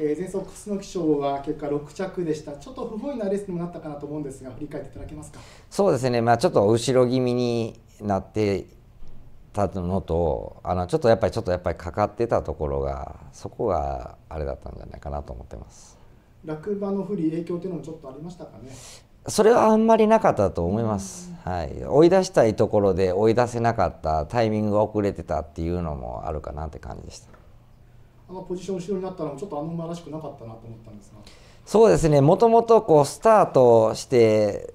えー、前走楠木賞は結果6着でした。ちょっと不本意なレースにもなったかなと思うんですが振り返っていただけますか？そうですね。まあちょっと後ろ気味になってたのとあのちょっとやっぱりちょっとやっぱりかかってたところがそこがあれだったんじゃないかなと思ってます。落馬の不利影響というのもちょっとありましたかね？それはあんまりなかったと思います、はい、追い出したいところで追い出せなかったタイミングが遅れてたっていうのもあるかなって感じでした。あのポジション後ろになったのもちょっとあの馬らしくなかったなと思ったんですが。そうですね。もともとこうスタートして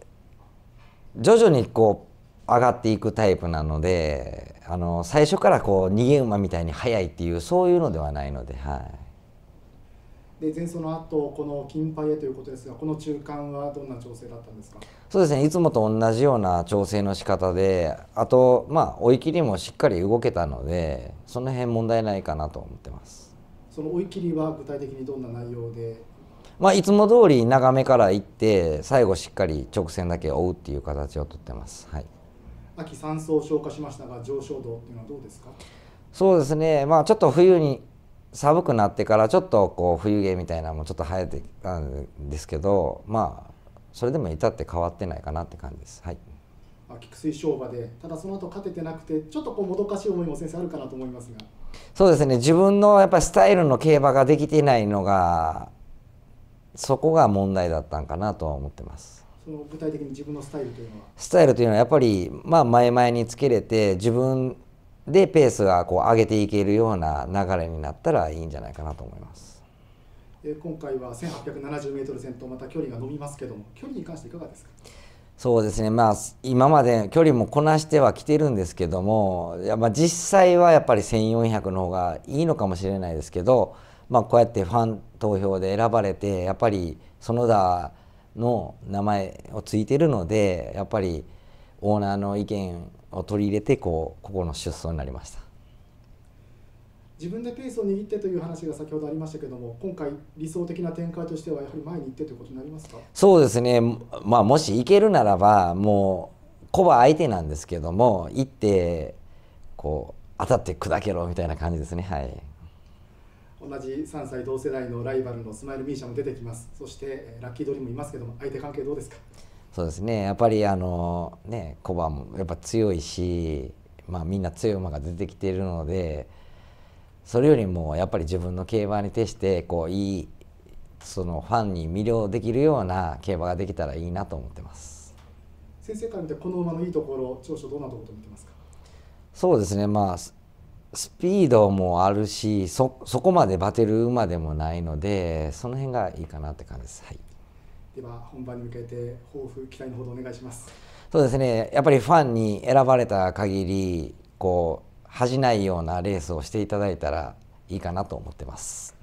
徐々にこう上がっていくタイプなのであの最初からこう逃げ馬みたいに速いっていうそういうのではないのではい。で前走の後この金牌へということですがこの中間はどんな調整だったんですか？そうですね。いつもと同じような調整の仕方であとまあ追い切りもしっかり動けたのでその辺問題ないかなと思ってますその追い切りは具体的にどんな内容で？まあ、いつも通り長めから行って最後しっかり直線だけ追うっていう形をとってます、はい、秋3走消化しましたが上昇度っていうのはどうですか？そうですね。まあちょっと冬に寒くなってからちょっとこう冬毛みたいなのもちょっと生えてきたんですけどまあそれでも至って変わってないかなって感じです。はい。菊水商馬でただその後勝ててなくてちょっとこうもどかしい思いも先生あるかなと思いますがそうですね。自分のやっぱりスタイルの競馬ができていないのがそこが問題だったんかなとは思ってます。その具体的に自分のスタイルというのは？スタイルというのはやっぱりまあ前々につけれて自分でペースがこう上げていけるような流れになったらいいんじゃないかなと思います。今回は 1870m 戦とまた距離が伸びますけども距離に関していかがですか？そうですねまあ今まで距離もこなしてはきてるんですけどもや、まあ、実際はやっぱり1400の方がいいのかもしれないですけど、まあ、こうやってファン投票で選ばれてやっぱり園田の名前をついてるのでやっぱりオーナーの意見を取り入れてこうここの出走になりました。自分でペースを握ってという話が先ほどありましたけども今回理想的な展開としてはやはり前に行ってということになりますか？そうですね、まあ、もし行けるならばもうコバ相手なんですけども行ってこう当たって砕けろみたいな感じですね。はい。同じ3歳同世代のライバルのスマイルミーシャも出てきます。そしてラッキードリーもいますけども相手関係どうですか？そうですね。やっぱりあのねコバもやっぱ強いしまあみんな強い馬が出てきているのでそれよりもやっぱり自分の競馬に徹してこういいそのファンに魅了できるような競馬ができたらいいなと思ってます。先生から見てこの馬のいいところ長所どんなところと見てますか？そうですね。まあスピードもあるしそそこまでバテる馬でもないのでその辺がいいかなって感じです。はい、では本番に向けて抱負期待のほどお願いします。そうですね。やっぱりファンに選ばれた限りこう恥じないようなレースをしていただいたらいいかなと思ってます。